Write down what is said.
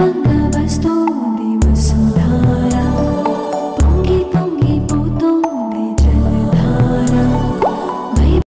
abang